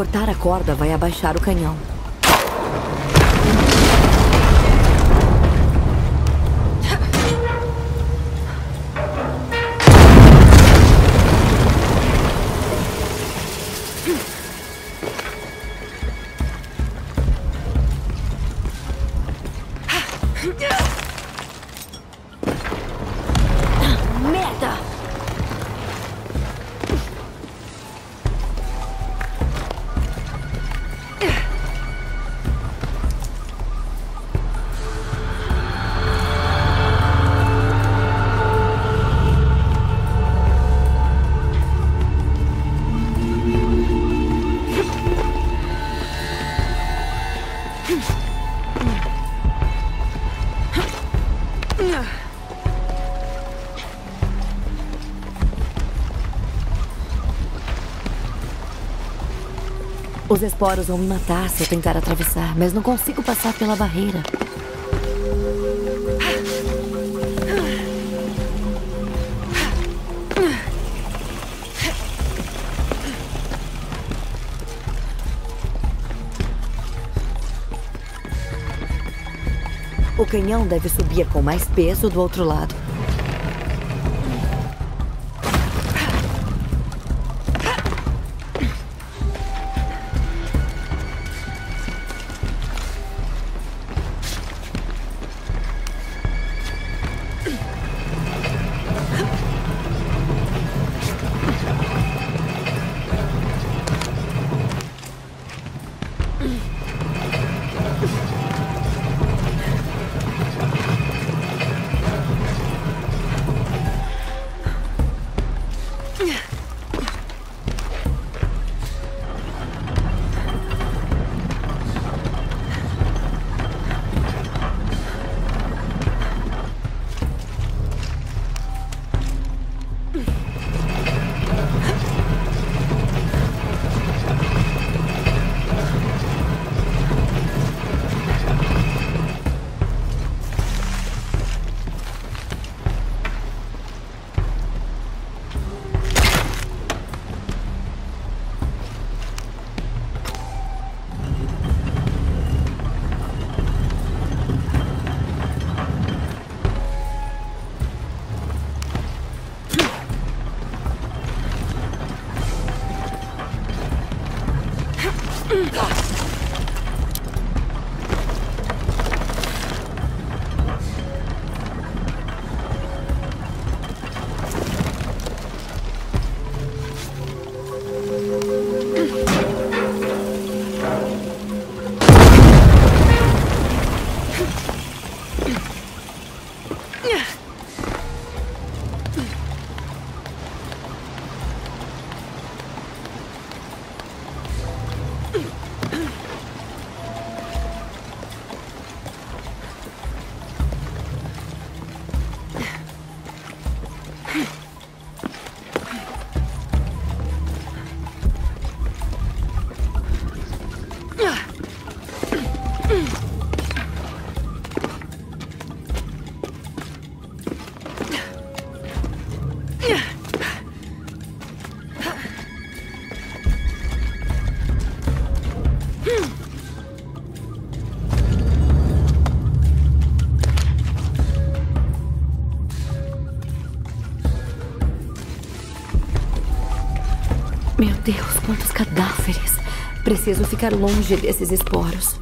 Cortar a corda vai abaixar o canhão. Merda! Os esporos vão me matar se eu tentar atravessar, mas não consigo passar pela barreira. O canhão deve subir com mais peso do outro lado. Locked. Deus, quantos cadáveres! Preciso ficar longe desses esporos.